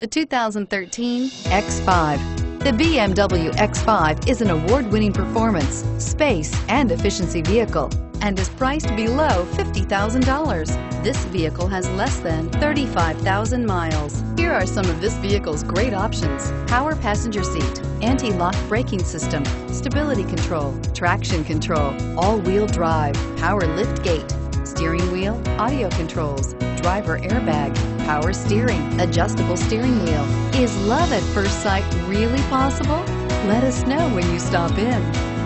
The 2013 X5. The BMW X5 is an award-winning performance, space, and efficiency vehicle and is priced below $50,000. This vehicle has less than 35,000 miles. Here are some of this vehicle's great options. Power passenger seat, anti-lock braking system, stability control, traction control, all-wheel drive, power lift gate, steering wheel, audio controls, driver airbag, power steering, adjustable steering wheel. Is love at first sight really possible? Let us know when you stop in.